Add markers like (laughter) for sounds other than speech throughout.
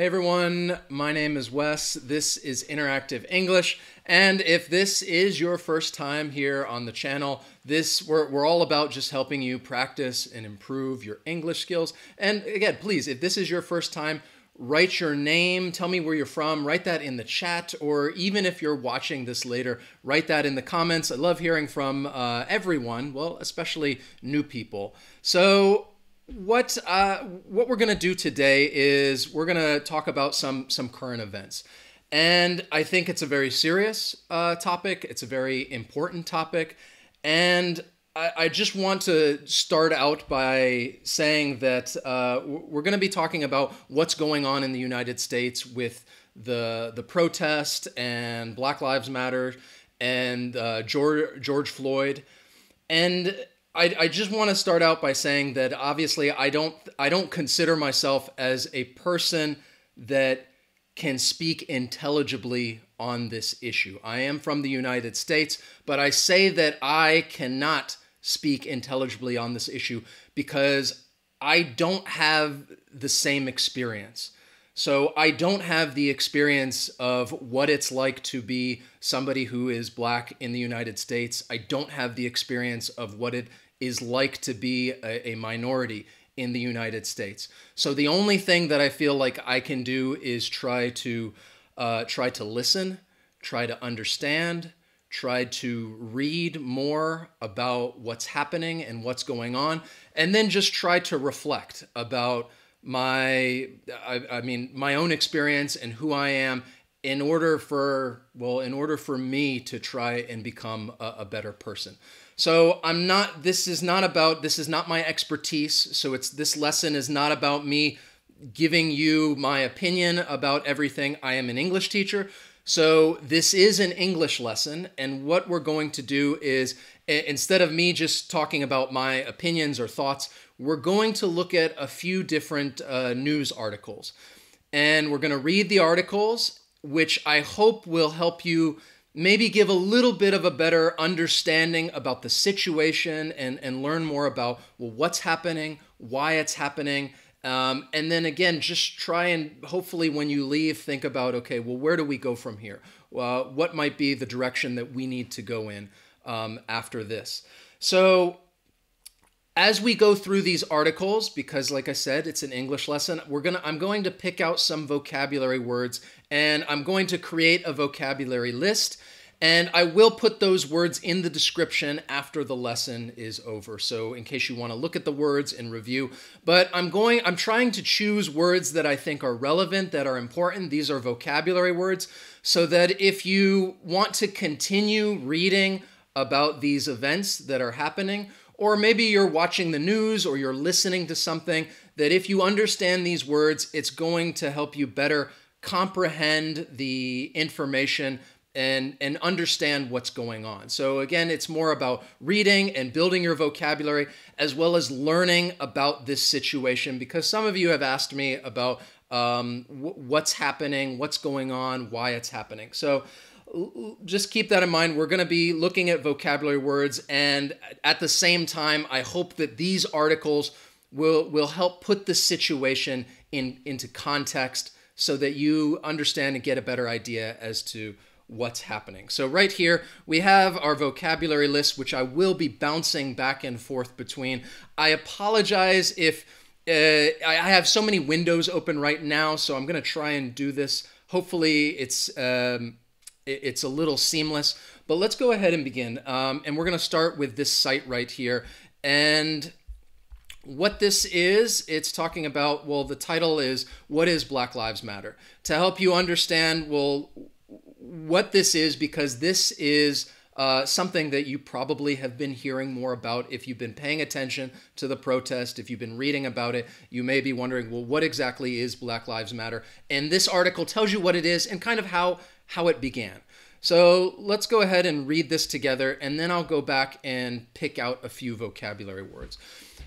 Hey everyone, my name is Wes. This is Interactive English. And if this is your first time here on the channel, this we're, we're all about just helping you practice and improve your English skills. And again, please, if this is your first time, write your name, tell me where you're from, write that in the chat, or even if you're watching this later, write that in the comments. I love hearing from uh, everyone, well, especially new people. So what uh, what we're going to do today is we're going to talk about some some current events, and I think it's a very serious uh, topic. It's a very important topic, and I, I just want to start out by saying that uh, we're going to be talking about what's going on in the United States with the the protest and Black Lives Matter and uh, George George Floyd, and I, I just want to start out by saying that obviously I don't I don't consider myself as a person that can speak intelligibly on this issue. I am from the United States, but I say that I cannot speak intelligibly on this issue because I don't have the same experience. So I don't have the experience of what it's like to be somebody who is black in the United States. I don't have the experience of what it is like to be a, a minority in the United States. So the only thing that I feel like I can do is try to uh, try to listen, try to understand, try to read more about what's happening and what's going on, and then just try to reflect about my I, I, mean my own experience and who I am in order for well in order for me to try and become a, a, better person. So I'm not this is not about this is not my expertise. So it's this lesson is not about me giving you my opinion about everything. I am an English teacher. So this is an English lesson. And what we're going to do is instead of me just talking about my opinions or thoughts we're going to look at a few different uh, news articles. And we're going to read the articles, which I hope will help you maybe give a little bit of a better understanding about the situation and, and learn more about well, what's happening, why it's happening. Um, and then again, just try and hopefully when you leave, think about okay, well, where do we go from here? Uh, what might be the direction that we need to go in um, after this? So, as we go through these articles because like i said it's an english lesson we're going to i'm going to pick out some vocabulary words and i'm going to create a vocabulary list and I will put those words in the description after the lesson is over. So in case you want to look at the words and review, but I'm going I'm trying to choose words that I think are relevant, that are important. These are vocabulary words so that if you want to continue reading about these events that are happening, or maybe you're watching the news or you're listening to something that if you understand these words, it's going to help you better comprehend the information and and understand what's going on. So again, it's more about reading and building your vocabulary as well as learning about this situation because some of you have asked me about um, what's happening, what's going on, why it's happening. So just keep that in mind. We're going to be looking at vocabulary words, and at the same time, I hope that these articles will will help put the situation in into context so that you understand and get a better idea as to what's happening. So right here, we have our vocabulary list, which I will be bouncing back and forth between. I apologize if uh, I have so many windows open right now, so I'm going to try and do this. Hopefully, it's um, it's a little seamless. But let's go ahead and begin. Um, and we're going to start with this site right here. And what this is, it's talking about, well, the title is What is Black Lives Matter? To help you understand, well, what this is, because this is uh, something that you probably have been hearing more about if you've been paying attention to the protest, if you've been reading about it, you may be wondering, well, what exactly is Black Lives Matter? And this article tells you what it is and kind of how how it began. So let's go ahead and read this together, and then I'll go back and pick out a few vocabulary words.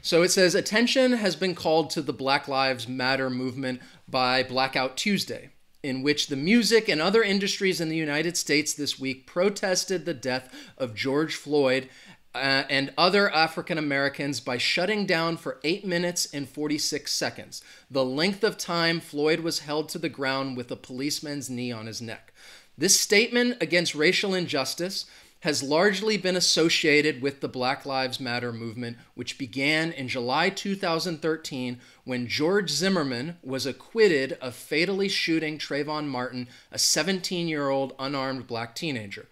So it says attention has been called to the Black Lives Matter movement by Blackout Tuesday, in which the music and other industries in the United States this week protested the death of George Floyd uh, and other African Americans by shutting down for 8 minutes and 46 seconds, the length of time Floyd was held to the ground with a policeman's knee on his neck. This statement against racial injustice has largely been associated with the Black Lives Matter movement, which began in July 2013 when George Zimmerman was acquitted of fatally shooting Trayvon Martin, a 17 year old unarmed black teenager.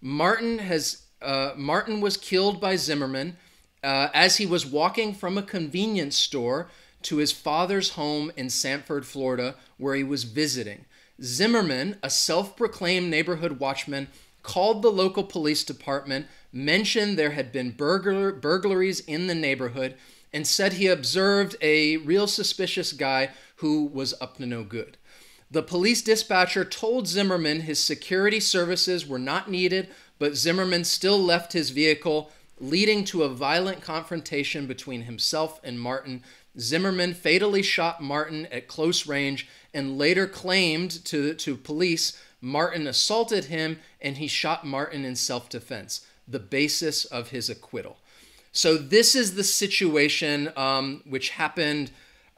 Martin has uh, Martin was killed by Zimmerman uh, as he was walking from a convenience store to his father's home in Sanford, Florida, where he was visiting. Zimmerman, a self proclaimed neighborhood watchman, called the local police department, mentioned there had been burglar, burglaries in the neighborhood, and said he observed a real suspicious guy who was up to no good. The police dispatcher told Zimmerman his security services were not needed, but Zimmerman still left his vehicle, leading to a violent confrontation between himself and Martin. Zimmerman fatally shot Martin at close range and later claimed to, to police Martin assaulted him and he shot Martin in self defense, the basis of his acquittal. So, this is the situation um, which happened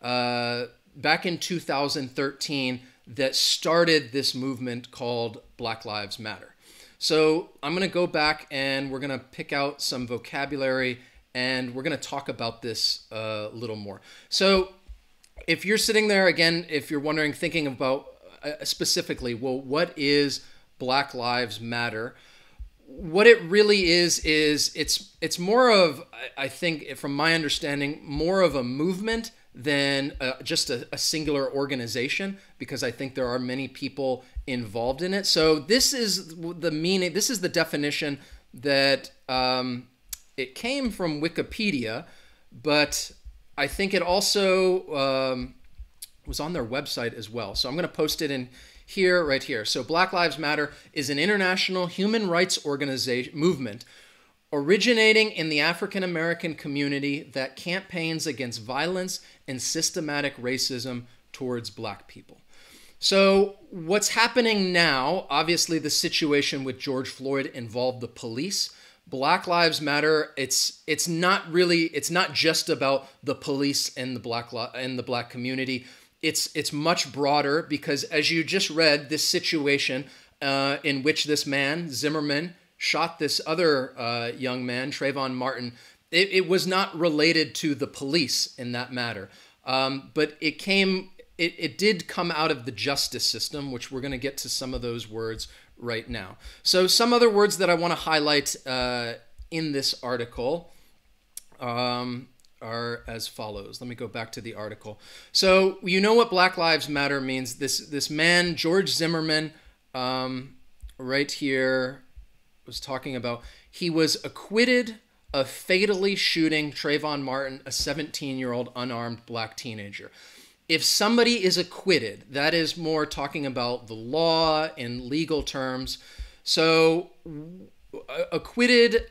uh, back in 2013 that started this movement called Black Lives Matter. So I'm going to go back and we're going to pick out some vocabulary and we're going to talk about this a little more. So if you're sitting there again, if you're wondering, thinking about uh, specifically, well, what is Black Lives Matter? What it really is is it's it's more of I think from my understanding more of a movement than uh, just a, a, singular organization because I think there are many people involved in it. So this is the meaning. This is the definition that um, it came from Wikipedia, but I think it also um, was on their website as well. So I'm going to post it in here, right here. So Black Lives Matter is an international human rights organization movement originating in the African American community that campaigns against violence and systematic racism towards black people. So, what's happening now, obviously, the situation with George Floyd involved the police. Black Lives Matter. It's it's not really it's not just about the police and the black and the black community. It's it's much broader because as you just read, this situation uh, in which this man Zimmerman shot this other uh, young man, Trayvon Martin, it, it, was not related to the police in that matter. Um, but it came, it, it did come out of the justice system, which we're going to get to some of those words right now. So, some other words that I want to highlight uh, in this article um, are as follows. Let me go back to the article. So, you know what Black Lives Matter means. This, this man, George Zimmerman, um, right here, was talking about he was acquitted of fatally shooting Trayvon Martin, a 17 year old unarmed black teenager. If somebody is acquitted, that is more talking about the law in legal terms. So, acquitted,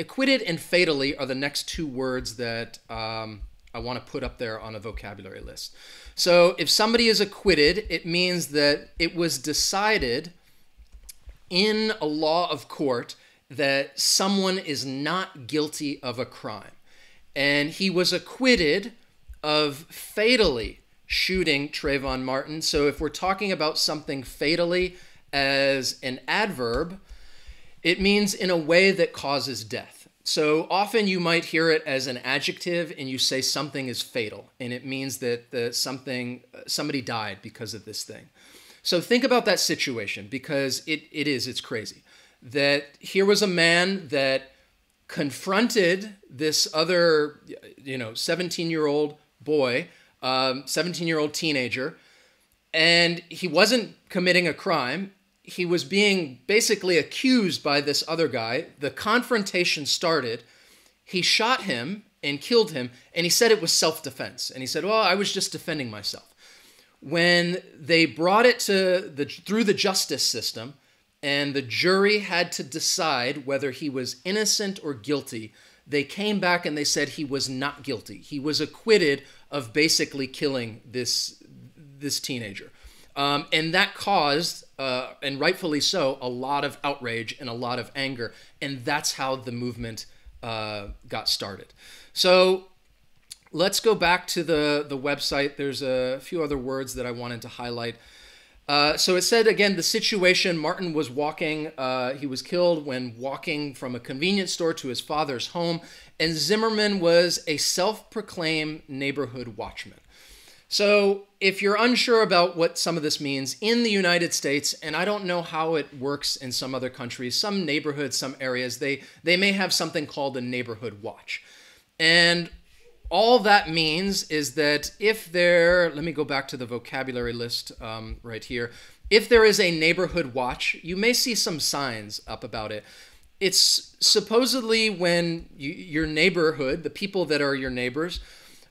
acquitted and fatally are the next two words that um, I want to put up there on a vocabulary list. So, if somebody is acquitted, it means that it was decided in a law of court that someone is not guilty of a crime. And he was acquitted of fatally shooting Trayvon Martin. So if we're talking about something fatally as an adverb, it means in a way that causes death. So often you might hear it as an adjective and you say something is fatal and it means that the something uh, somebody died because of this thing. So think about that situation because it, it is, it's crazy. That here was a man that confronted this other, you know, 17 year old boy, 17 um, year old teenager, and he wasn't committing a crime. He was being basically accused by this other guy. The confrontation started. He shot him and killed him, and he said it was self defense. And he said, Well, I was just defending myself when they brought it to the through the justice system and the jury had to decide whether he was innocent or guilty they came back and they said he was not guilty he was acquitted of basically killing this this teenager um, and that caused uh, and rightfully so a lot of outrage and a lot of anger and that's how the movement uh, got started. So let's go back to the, the website. There's a few other words that I wanted to highlight. Uh, so it said again the situation Martin was walking, uh, he was killed when walking from a convenience store to his father's home, and Zimmerman was a self proclaimed neighborhood watchman. So, if you're unsure about what some of this means in the United States, and I don't know how it works in some other countries, some neighborhoods, some areas, they, they may have something called a neighborhood watch. And all that means is that if there, let me go back to the vocabulary list um, right here. If there is a neighborhood watch, you may see some signs up about it. It's supposedly when you, your neighborhood, the people that are your neighbors,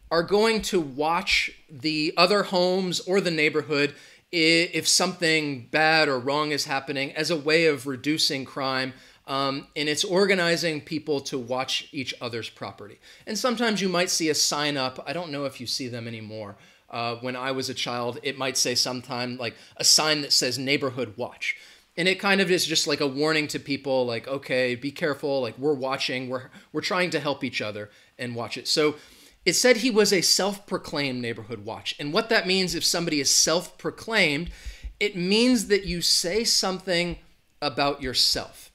are going to watch the other homes or the neighborhood if something bad or wrong is happening as a way of reducing crime. Um, and it's organizing people to watch each other's property. And sometimes you might see a sign up. I don't know if you see them anymore. Uh, when I was a child, it might say sometime like a sign that says neighborhood watch. And it kind of is just like a warning to people like, okay, be careful. Like we're watching, we're, we're trying to help each other and watch it. So it said he was a self proclaimed neighborhood watch. And what that means, if somebody is self proclaimed, it means that you say something about yourself.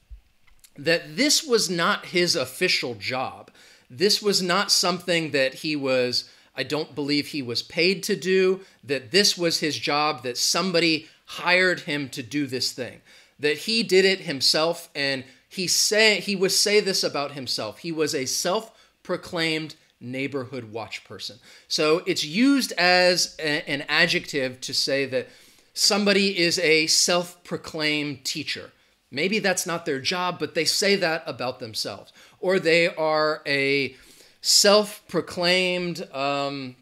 That this was not his official job. This was not something that he was, I don't believe he was paid to do, that this was his job, that somebody hired him to do this thing. That he did it himself and he say he would say this about himself. He was a self-proclaimed neighborhood watch person. So it's used as a, an adjective to say that somebody is a self proclaimed teacher. Maybe that's not their job, but they say that about themselves. Or they are a self proclaimed, um,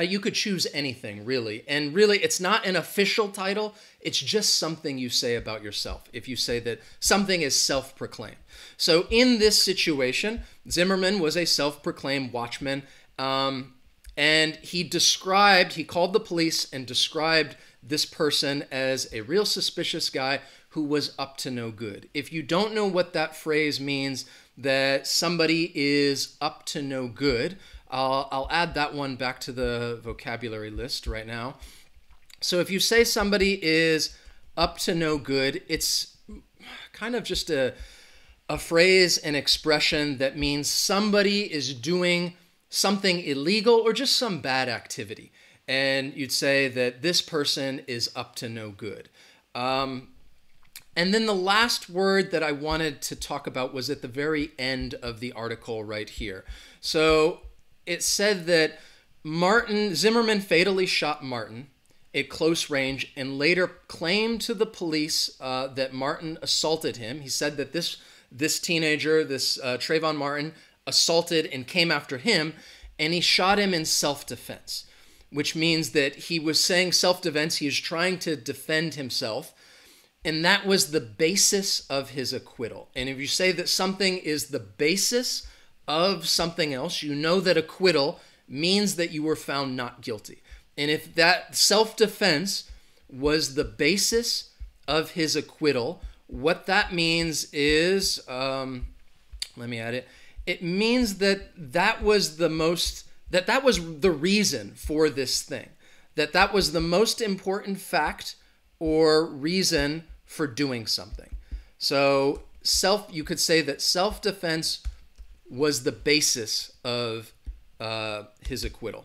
you could choose anything really. And really, it's not an official title, it's just something you say about yourself. If you say that something is self proclaimed. So in this situation, Zimmerman was a self proclaimed watchman. Um, and he described, he called the police and described this person as a real suspicious guy who was up to no good. If you don't know what that phrase means, that somebody is up to no good, I'll, I'll add that one back to the vocabulary list right now. So if you say somebody is up to no good, it's kind of just a a phrase, an expression that means somebody is doing something illegal or just some bad activity. And you'd say that this person is up to no good. Um, and then the last word that I wanted to talk about was at the very end of the article right here. So it said that Martin Zimmerman fatally shot Martin at close range and later claimed to the police uh, that Martin assaulted him. He said that this this teenager, this uh, Trayvon Martin, assaulted and came after him, and he shot him in self defense, which means that he was saying self defense, he is trying to defend himself. And that was the basis of his acquittal. And if you say that something is the basis of something else, you know that acquittal means that you were found not guilty. And if that self defense was the basis of his acquittal, what that means is, um, let me add it. It means that that was the most, that that was the reason for this thing, that that was the most important fact or reason for doing something. So self, you could say that self-defense was the basis of uh, his acquittal.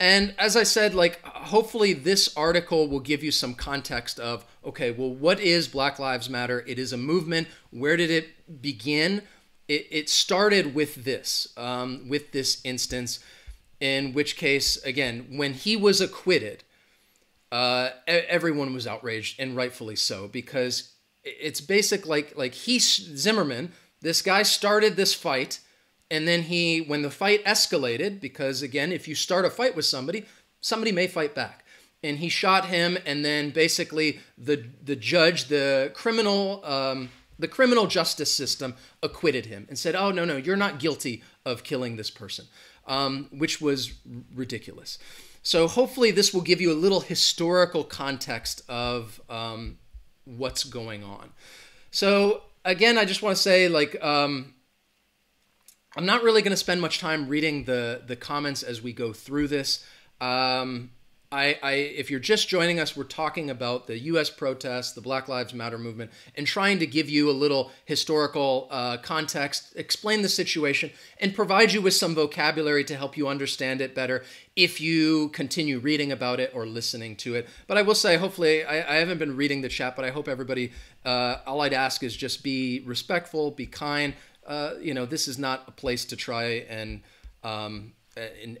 And as I said, like hopefully this article will give you some context of okay, well, what is Black Lives Matter? It is a movement. Where did it begin? It, it started with this, um, with this instance, in which case, again, when he was acquitted, uh, everyone was outraged and rightfully so because it's basic like like he Zimmerman, this guy started this fight and then he, when the fight escalated, because again, if you start a fight with somebody, somebody may fight back. And he shot him, and then basically the the judge, the criminal, um, the criminal justice system acquitted him and said, "Oh no, no, you're not guilty of killing this person," um, which was ridiculous. So hopefully, this will give you a little historical context of um, what's going on. So again, I just want to say, like, um, I'm not really going to spend much time reading the the comments as we go through this. Um, I, I, if you're just joining us, we're talking about the U.S. protests, the Black Lives Matter movement, and trying to give you a little historical uh, context, explain the situation, and provide you with some vocabulary to help you understand it better if you continue reading about it or listening to it. But I will say, hopefully, I, I haven't been reading the chat, but I hope everybody, uh, all I'd ask is just be respectful, be kind. Uh, you know, this is not a place to try and um,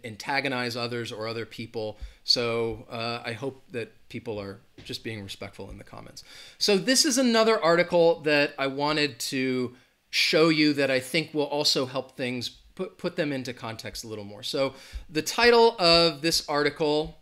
antagonize others or other people. So uh, I hope that people are just being respectful in the comments. So this is another article that I wanted to show you that I think will also help things put, put them into context a little more. So the title of this article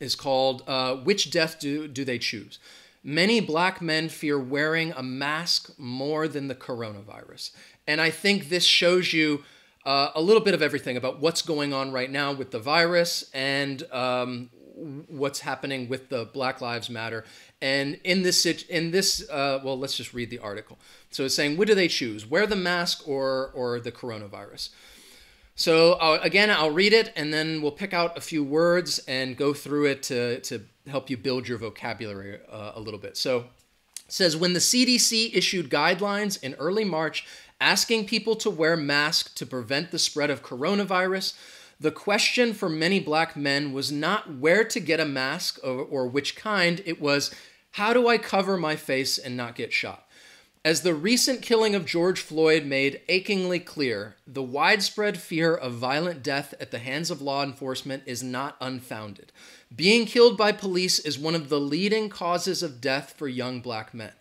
is called uh, Which Death Do, Do They Choose? Many black men fear wearing a mask more than the coronavirus. And I think this shows you uh, a little bit of everything about what's going on right now with the virus and um, what's happening with the Black Lives Matter. And in this, in this, uh, well, let's just read the article. So it's saying, what do they choose? Wear the mask or or the coronavirus? So uh, again, I'll read it and then we'll pick out a few words and go through it to to help you build your vocabulary uh, a little bit. So says when the CDC issued guidelines in early March asking people to wear masks to prevent the spread of coronavirus, the question for many black men was not where to get a mask or, or, which kind, it was how do I cover my face and not get shot? As the recent killing of George Floyd made achingly clear, the widespread fear of violent death at the hands of law enforcement is not unfounded. Being killed by police is one of the leading causes of death for young black men.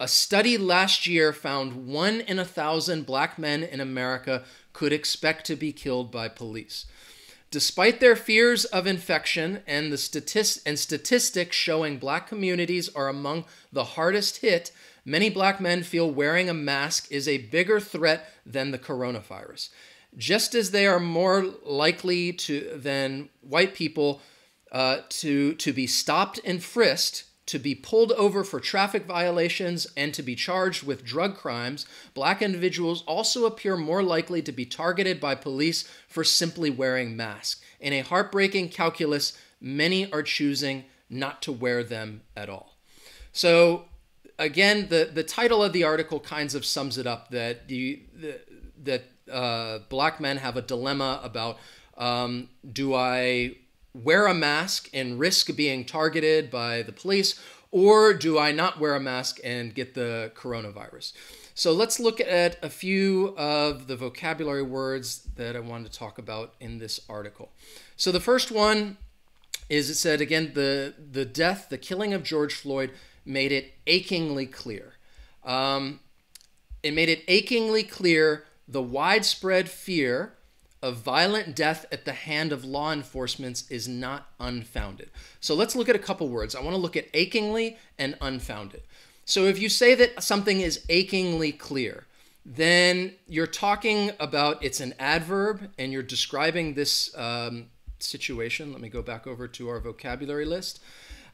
A study last year found one in a thousand black men in America could expect to be killed by police. Despite their fears of infection and the statist- and statistics showing black communities are among the hardest hit, many black men feel wearing a mask is a bigger threat than the coronavirus. Just as they are more likely to than white people uh, to to be stopped and frisked to be pulled over for traffic violations and to be charged with drug crimes, black individuals also appear more likely to be targeted by police for simply wearing masks. In a heartbreaking calculus, many are choosing not to wear them at all. So, again, the, the title of the article kinds of sums it up that the, the that uh, black men have a dilemma about um, do I wear a mask and risk being targeted by the police, or do I not wear a mask and get the coronavirus? So let's look at a few of the vocabulary words that I wanted to talk about in this article. So the first one is it said again the the death, the killing of George Floyd made it achingly clear. Um, it made it achingly clear the widespread fear of violent death at the hand of law enforcement is not unfounded. So let's look at a couple words. I want to look at achingly and unfounded. So if you say that something is achingly clear, then you're talking about it's an adverb and you're describing this um, situation. Let me go back over to our vocabulary list.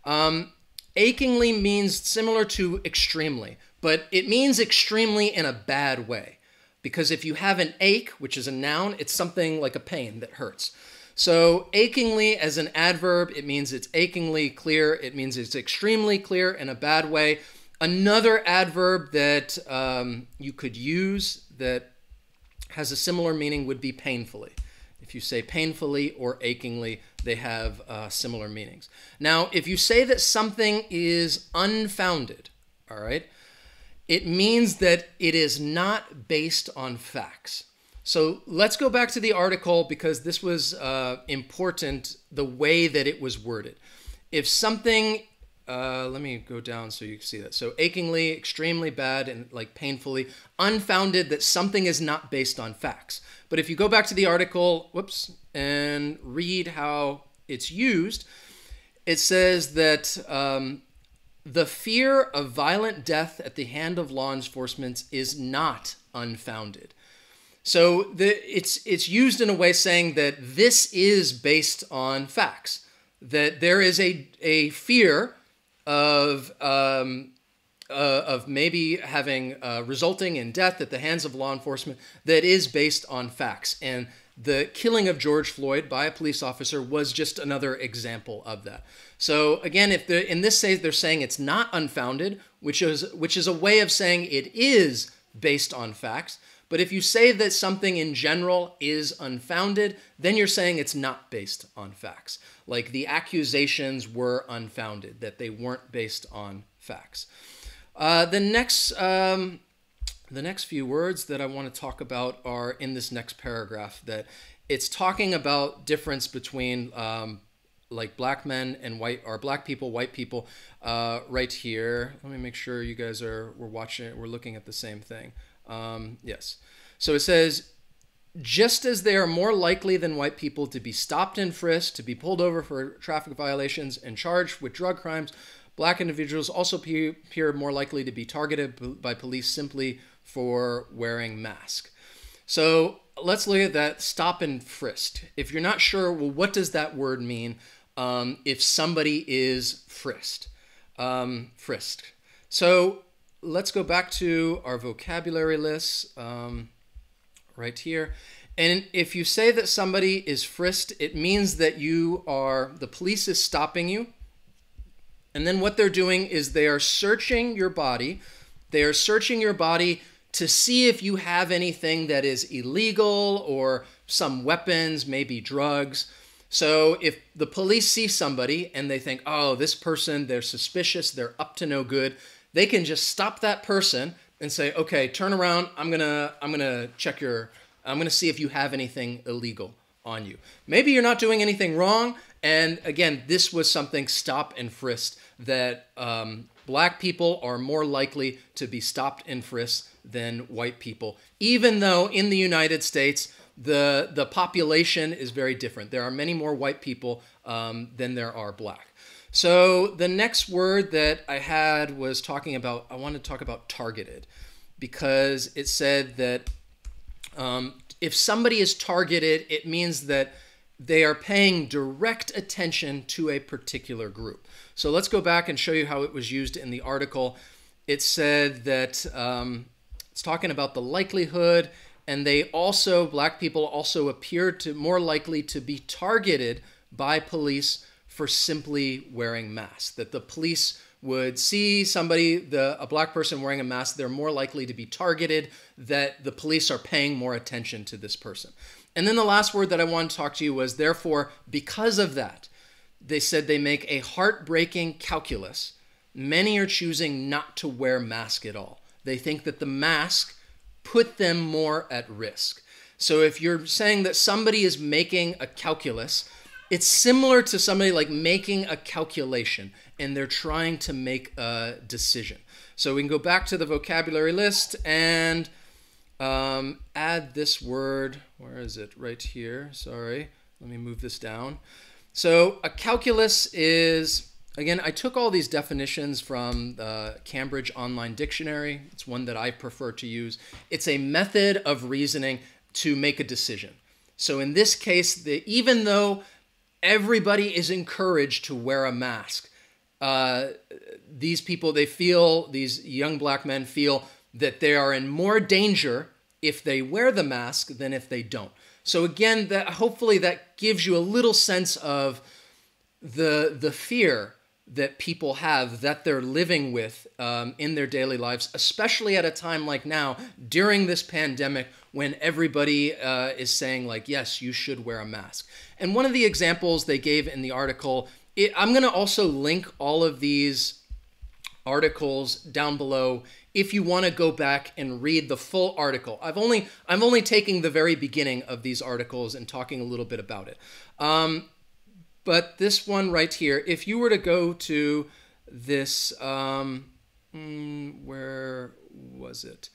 Um, achingly means similar to extremely, but it means extremely in a bad way. Because if you have an ache, which is a noun, it's something like a pain that hurts. So, achingly as an adverb, it means it's achingly clear. It means it's extremely clear in a bad way. Another adverb that um, you could use that has a similar meaning would be painfully. If you say painfully or achingly, they have uh, similar meanings. Now, if you say that something is unfounded, all right, it means that it is not based on facts. So let's go back to the article because this was uh, important the way that it was worded. If something, uh, let me go down so you can see that. So achingly, extremely bad, and like painfully, unfounded that something is not based on facts. But if you go back to the article, whoops, and read how it's used, it says that um, the fear of violent death at the hand of law enforcement is not unfounded. So the, it's it's used in a way saying that this is based on facts. That there is a a fear of um, uh, of maybe having uh, resulting in death at the hands of law enforcement that is based on facts. And the killing of George Floyd by a police officer was just another example of that. So again, if in this case they're saying it's not unfounded, which is which is a way of saying it is based on facts. But if you say that something in general is unfounded, then you're saying it's not based on facts. Like the accusations were unfounded, that they weren't based on facts. Uh, the next um, the next few words that I want to talk about are in this next paragraph. That it's talking about difference between um, like black men and white or black people, white people, uh, right here. Let me make sure you guys are we're watching, we're looking at the same thing. Um, yes. So it says, just as they are more likely than white people to be stopped and frisked, to be pulled over for traffic violations, and charged with drug crimes, Black individuals also appear more likely to be targeted by police simply for wearing mask. So let's look at that stop and frisk. If you're not sure, well, what does that word mean um, if somebody is frisked? Um, frisked. So let's go back to our vocabulary list um, right here. And if you say that somebody is frisked, it means that you are, the police is stopping you and then what they're doing is they are searching your body. They are searching your body to see if you have anything that is illegal or some weapons, maybe drugs. So if the police see somebody and they think, oh, this person, they're suspicious, they're up to no good, they can just stop that person and say, okay, turn around. I'm gonna, I'm gonna check your, I'm gonna see if you have anything illegal on you. Maybe you're not doing anything wrong. And again, this was something stop and frisk that um, black people are more likely to be stopped and frisked than white people, even though in the United States, the, the population is very different. There are many more white people um, than there are black. So the next word that I had was talking about, I wanted to talk about targeted because it said that um, if somebody is targeted, it means that they are paying direct attention to a particular group. So let's go back and show you how it was used in the article. It said that um, it's talking about the likelihood, and they also, black people also appear to more likely to be targeted by police for simply wearing masks. That the police would see somebody, the, a black person wearing a mask, they're more likely to be targeted, that the police are paying more attention to this person. And then the last word that I want to talk to you was therefore, because of that, they said they make a heartbreaking calculus. Many are choosing not to wear mask at all. They think that the mask put them more at risk. So if you're saying that somebody is making a calculus, it's similar to somebody like making a calculation and they're trying to make a decision. So we can go back to the vocabulary list and um, add this word. Where is it? Right here. Sorry. Let me move this down. So a calculus is, again, I took all these definitions from the Cambridge Online Dictionary. It's one that I prefer to use. It's a method of reasoning to make a decision. So in this case, the, even though everybody is encouraged to wear a mask, uh, these people, they feel, these young black men feel that they are in more danger if they wear the mask than if they don't. So again, that hopefully that gives you a little sense of the the fear that people have that they're living with um, in their daily lives, especially at a time like now during this pandemic when everybody uh, is saying like, yes, you should wear a mask. And one of the examples they gave in the article, it, I'm going to also link all of these articles down below if you want to go back and read the full article. I've only I'm only taking the very beginning of these articles and talking a little bit about it. Um, but this one right here, if you were to go to this, um, mm, where was it?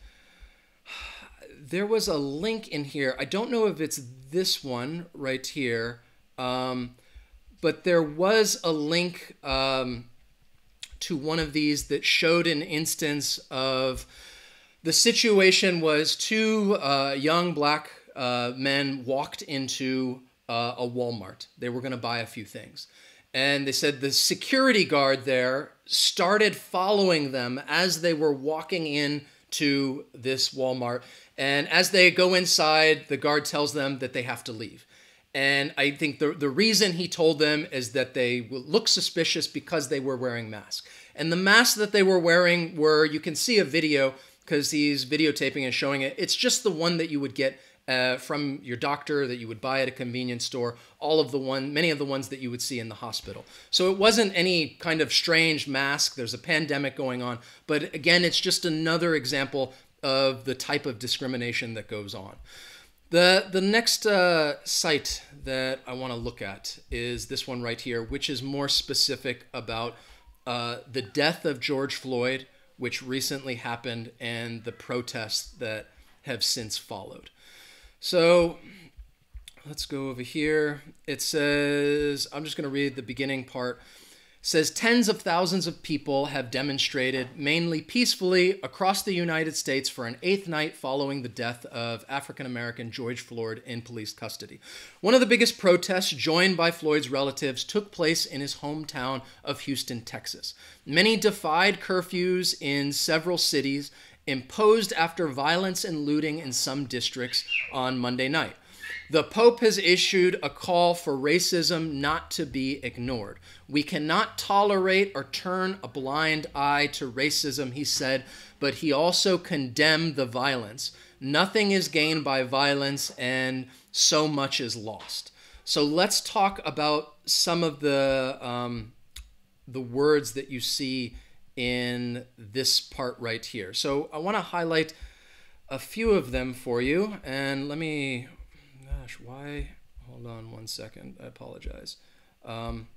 (sighs) There was a link in here. I don't know if it's this one right here, um, but there was a link. Um, to one of these that showed an instance of the situation was two uh, young black uh, men walked into uh, a Walmart. They were going to buy a few things. And they said the security guard there started following them as they were walking in to this Walmart. And as they go inside, the guard tells them that they have to leave. And I think the, the reason he told them is that they look suspicious because they were wearing masks. And the masks that they were wearing were, you can see a video because he's videotaping and showing it. It's just the one that you would get uh, from your doctor that you would buy at a convenience store, all of the one, many of the ones that you would see in the hospital. So it wasn't any kind of strange mask. There's a pandemic going on, but again, it's just another example of the type of discrimination that goes on. The, the next uh, site that I want to look at is this one right here, which is more specific about uh, the death of George Floyd, which recently happened, and the protests that have since followed. So let's go over here. It says, I'm just going to read the beginning part. It says tens of thousands of people have demonstrated, mainly peacefully, across the United States for an eighth night following the death of African American George Floyd in police custody. One of the biggest protests, joined by Floyd's relatives, took place in his hometown of Houston, Texas. Many defied curfews in several cities imposed after violence and looting in some districts on Monday night. The Pope has issued a call for racism not to be ignored. We cannot tolerate or turn a blind eye to racism, he said, but he also condemned the violence. Nothing is gained by violence, and so much is lost. So let's talk about some of the um, the words that you see in this part right here. So I want to highlight a few of them for you. And let me, gosh, why? Hold on one second. I apologize. Um,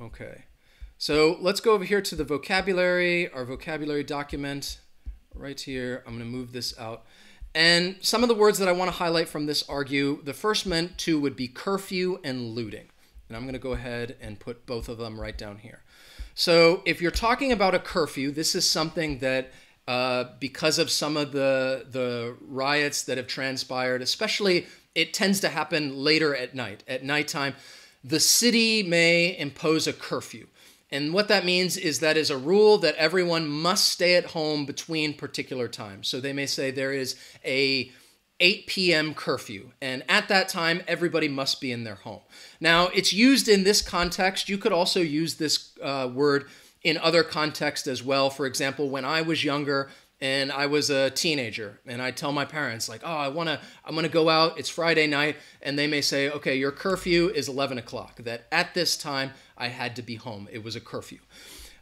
okay. So let's go over here to the vocabulary, our vocabulary document right here. I'm going to move this out. And some of the words that I want to highlight from this argue, the first meant to would be curfew and looting. And I'm going to go ahead and put both of them right down here. So if you're talking about a curfew, this is something that uh, because of some of the the riots that have transpired, especially it tends to happen later at night. At nighttime, the city may impose a curfew. And what that means is that is a rule that everyone must stay at home between particular times. So they may say there is a 8 p.m. curfew, and at that time, everybody must be in their home. Now, it's used in this context. You could also use this uh, word in other contexts as well. For example, when I was younger and I was a teenager, and I tell my parents, like, oh, I wanna, I'm gonna go out, it's Friday night, and they may say, okay, your curfew is 11 o'clock, that at this time I had to be home. It was a curfew.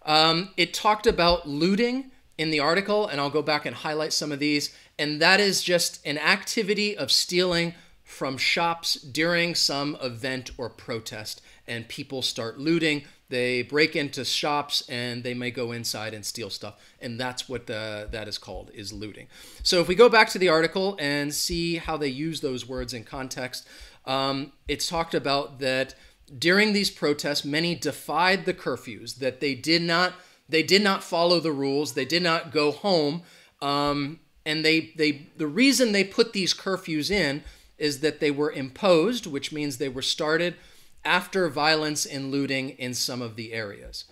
Um, it talked about looting in the article, and I'll go back and highlight some of these and that is just an activity of stealing from shops during some event or protest. And people start looting. They break into shops and they may go inside and steal stuff. And that's what the, that is called, is looting. So if we go back to the article and see how they use those words in context, um, it's talked about that during these protests, many defied the curfews, that they did not they did not follow the rules, they did not go home. Um, and they they the reason they put these curfews in is that they were imposed, which means they were started after violence and looting in some of the areas.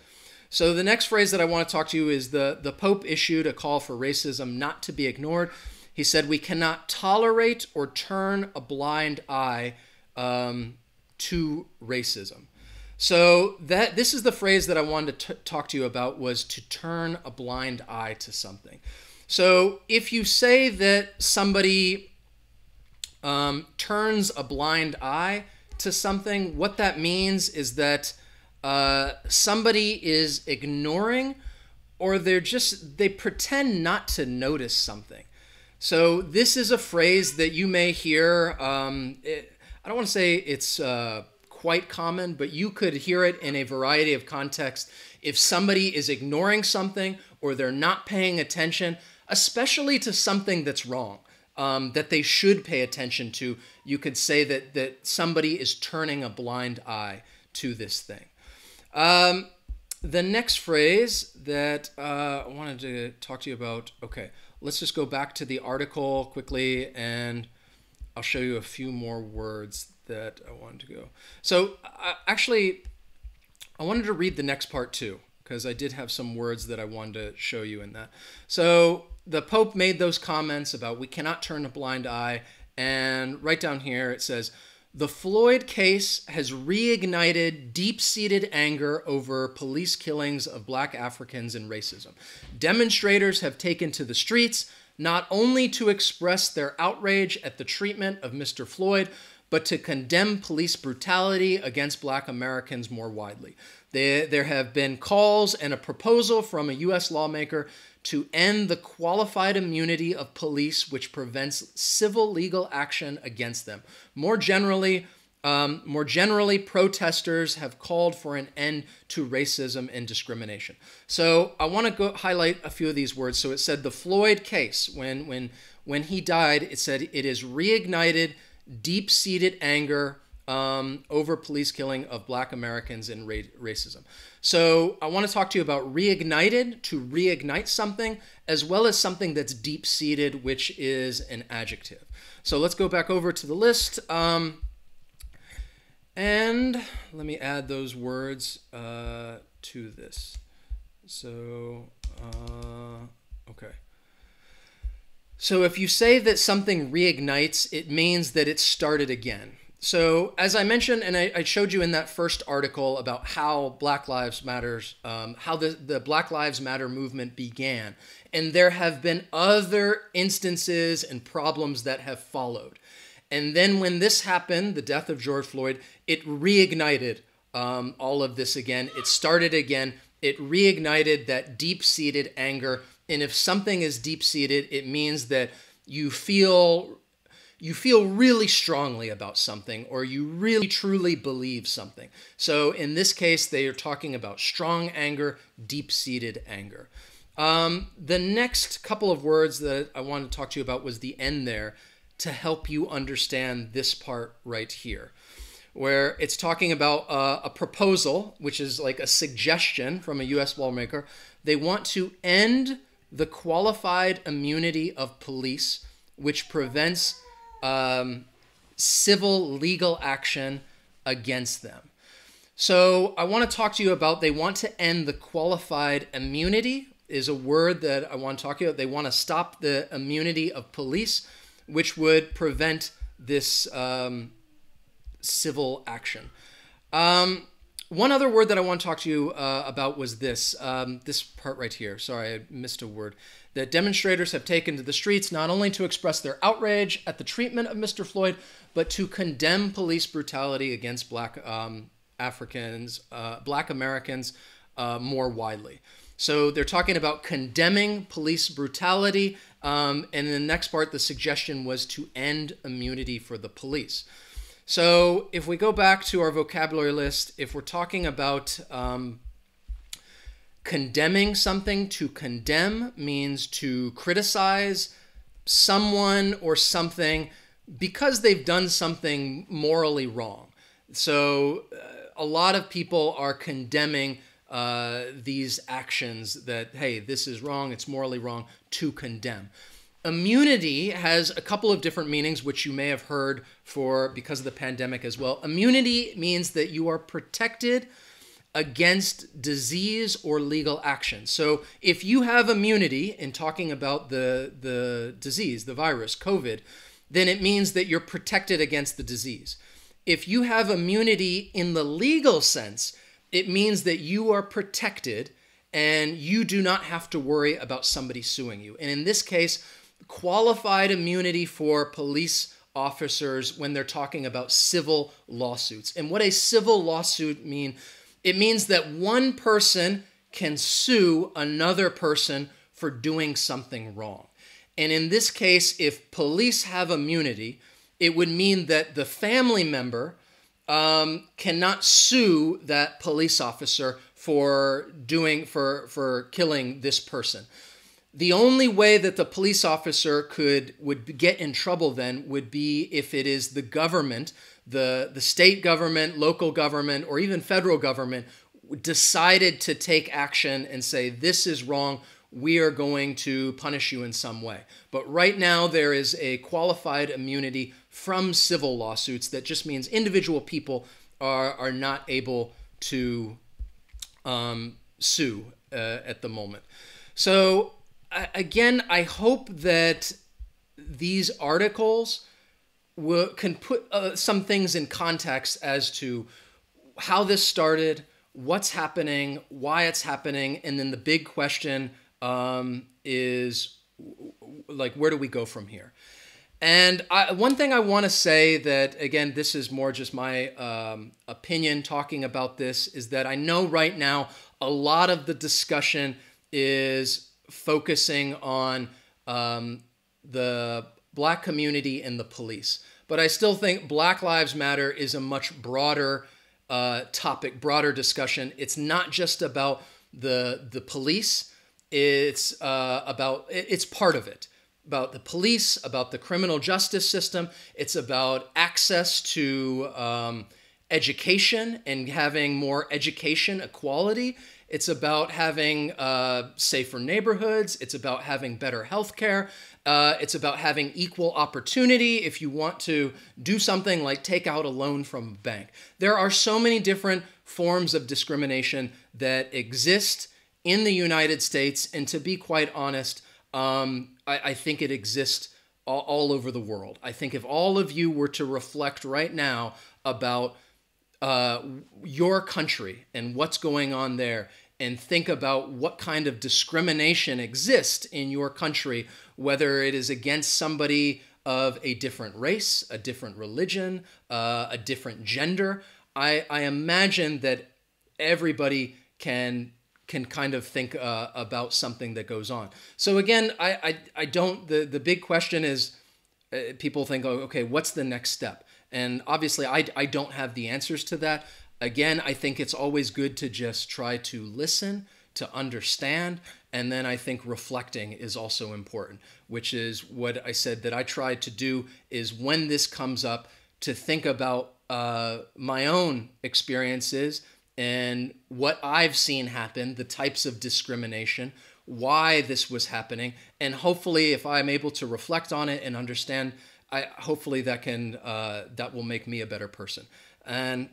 So the next phrase that I want to talk to you is the the Pope issued a call for racism not to be ignored. He said we cannot tolerate or turn a blind eye um, to racism. So that this is the phrase that I wanted to talk to you about was to turn a blind eye to something. So if you say that somebody um, turns a blind eye to something, what that means is that uh, somebody is ignoring or they're just, they pretend not to notice something. So this is a phrase that you may hear. Um, it, I don't want to say it's uh, quite common, but you could hear it in a variety of contexts. If somebody is ignoring something or they're not paying attention, especially to something that's wrong. Um, that they should pay attention to. You could say that that somebody is turning a blind eye to this thing. Um, the next phrase that uh, I wanted to talk to you about. Okay, let's just go back to the article quickly, and I'll show you a few more words that I wanted to go. So uh, actually, I wanted to read the next part too because I did have some words that I wanted to show you in that. So the Pope made those comments about we cannot turn a blind eye, and right down here it says. The Floyd case has reignited deep seated anger over police killings of black Africans and racism. Demonstrators have taken to the streets not only to express their outrage at the treatment of Mr. Floyd, but to condemn police brutality against black Americans more widely. There, there have been calls and a proposal from a U.S. lawmaker to end the qualified immunity of police, which prevents civil legal action against them. More generally, um, more generally, protesters have called for an end to racism and discrimination. So I want to highlight a few of these words. So it said the Floyd case, when when when he died, it said it is reignited deep-seated anger um, over police killing of Black Americans and ra- racism. So I want to talk to you about reignited to reignite something, as well as something that's deep-seated, which is an adjective. So let's go back over to the list. Um, and let me add those words uh, to this. So, uh, okay. So if you say that something reignites, it means that it started again. So as I mentioned, and I, I showed you in that first article about how Black Lives Matters, um, how the, the Black Lives Matter movement began, and there have been other instances and problems that have followed. And then when this happened, the death of George Floyd, it reignited um, all of this again. It started again. It reignited that deep seated anger. And if something is deep seated, it means that you feel you feel really strongly about something or you really truly believe something. So in this case, they are talking about strong anger, deep seated anger. Um, the next couple of words that I wanted to talk to you about was the end there to help you understand this part right here, where it's talking about uh, a proposal, which is like a suggestion from a US lawmaker. They want to end the qualified immunity of police, which prevents um, civil legal action against them. So I want to talk to you about they want to end the qualified immunity is a word that I want to talk about. They want to stop the immunity of police which would prevent this um, civil action. Um, one other word that I want to talk to you uh, about was this um, this part right here. Sorry, I missed a word. That demonstrators have taken to the streets not only to express their outrage at the treatment of Mr. Floyd, but to condemn police brutality against Black um, Africans, uh, Black Americans uh, more widely. So they're talking about condemning police brutality um, and in the next part, the suggestion was to end immunity for the police. So if we go back to our vocabulary list, if we're talking about um, condemning something, to condemn means to criticize someone or something because they've done something morally wrong. So uh, a lot of people are condemning uh, these actions that, hey, this is wrong, it's morally wrong, to condemn. Immunity has a couple of different meanings, which you may have heard for because of the pandemic as well. Immunity means that you are protected against disease or legal action. So if you have immunity in talking about the, the disease, the virus, COVID, then it means that you're protected against the disease. If you have immunity in the legal sense, it means that you are protected and you do not have to worry about somebody suing you. And in this case, qualified immunity for police officers when they're talking about civil lawsuits. And what a civil lawsuit mean? It means that one person can sue another person for doing something wrong. And in this case, if police have immunity, it would mean that the family member um, cannot sue that police officer for doing for for killing this person. The only way that the police officer could would get in trouble then would be if it is the government, the the state government, local government, or even federal government decided to take action and say this is wrong we are going to punish you in some way. But right now, there is a qualified immunity from civil lawsuits. That just means individual people are, are not able to um, sue uh, at the moment. So, again, I hope that these articles can put uh, some things in context as to how this started, what's happening, why it's happening, and then the big question um, is like, where do we go from here? And I, one thing I want to say that, again, this is more just my um, opinion talking about this, is that I know right now a lot of the discussion is focusing on um, the black community and the police. But I still think Black Lives Matter is a much broader uh, topic, broader discussion. It's not just about the the police. It's uh, about it's part of it about the police, about the criminal justice system. It's about access to um, education and having more education equality. It's about having uh, safer neighborhoods. It's about having better health care. Uh, it's about having equal opportunity if you want to do something like take out a loan from a bank. There are so many different forms of discrimination that exist in the United States, and to be quite honest, um, I, I, think it exists all, all, over the world. I think if all of you were to reflect right now about uh, your country and what's going on there, and think about what kind of discrimination exists in your country, whether it is against somebody of a different race, a different religion, uh, a different gender. I, I imagine that everybody can can kind of think uh, about something that goes on. So again, I, I, I don't, the, the big question is uh, people think, oh, okay, what's the next step? And obviously I, I don't have the answers to that. Again, I think it's always good to just try to listen, to understand, and then I think reflecting is also important, which is what I said that I try to do is when this comes up to think about uh, my own experiences and what I've seen happen, the types of discrimination, why this was happening, and hopefully, if I'm able to reflect on it and understand, I hopefully that can uh, that will make me a better person. And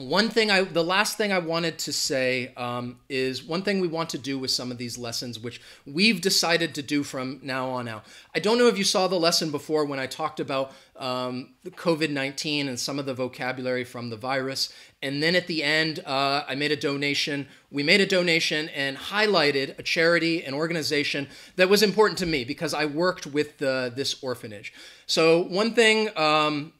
one thing I, the last thing I wanted to say um, is one thing we want to do with some of these lessons, which we've decided to do from now on out. I don't know if you saw the lesson before when I talked about um, COVID 19 and some of the vocabulary from the virus. And then at the end, uh, I made a donation. We made a donation and highlighted a charity, an organization that was important to me because I worked with the, this orphanage. So, one thing, um,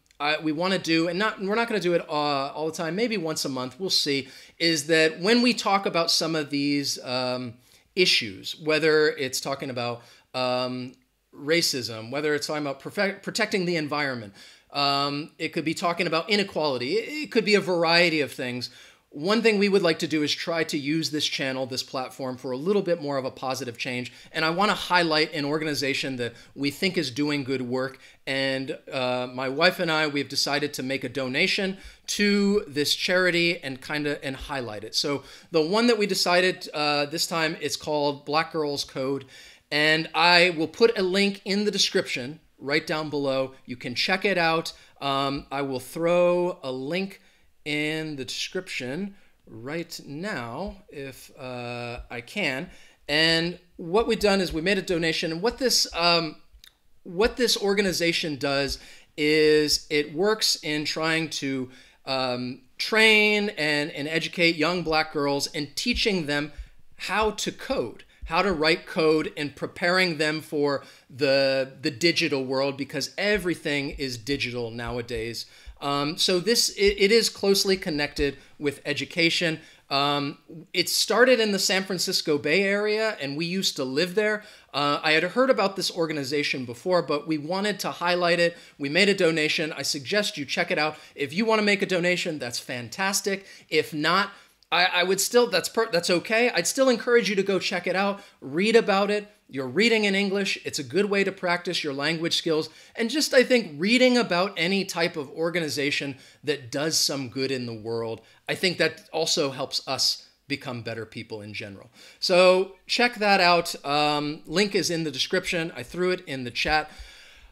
we want to do, and not we're not going to do it uh, all the time. Maybe once a month, we'll see. Is that when we talk about some of these um, issues, whether it's talking about um, racism, whether it's talking about protecting the environment, um, it could be talking about inequality. It could be a variety of things. One thing we would like to do is try to use this channel, this platform, for a little bit more of a positive change. And I want to highlight an organization that we think is doing good work. And uh, my wife and I, we've decided to make a donation to this charity and kind of and highlight it. So the one that we decided uh, this time is called Black Girls Code. And I will put a link in the description right down below. You can check it out. Um, I will throw a link in the description right now if uh, I can. And what we've done is we made a donation. And what this um, what this organization does is it works in trying to um, train and, and educate young black girls and teaching them how to code how to write code and preparing them for the the digital world because everything is digital nowadays um, so this it, it is closely connected with education. Um, it started in the San Francisco Bay Area, and we used to live there. Uh, I had heard about this organization before, but we wanted to highlight it. We made a donation. I suggest you check it out. If you want to make a donation, that's fantastic. If not, I, I would still that's per, that's okay. I'd still encourage you to go check it out, read about it. You're reading in English. It's a good way to practice your language skills. And just, I think, reading about any type of organization that does some good in the world, I think that also helps us become better people in general. So check that out. Um, link is in the description. I threw it in the chat.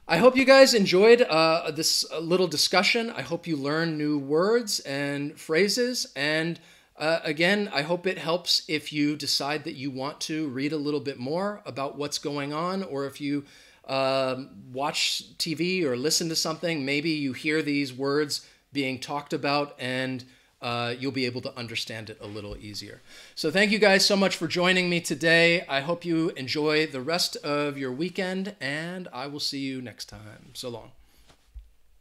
I hope you guys enjoyed uh, this little discussion. I hope you learned new words and phrases. And uh, again, I hope it helps if you decide that you want to read a little bit more about what's going on, or if you uh, watch TV or listen to something, maybe you hear these words being talked about and uh, you'll be able to understand it a little easier. So, thank you guys so much for joining me today. I hope you enjoy the rest of your weekend, and I will see you next time. So long.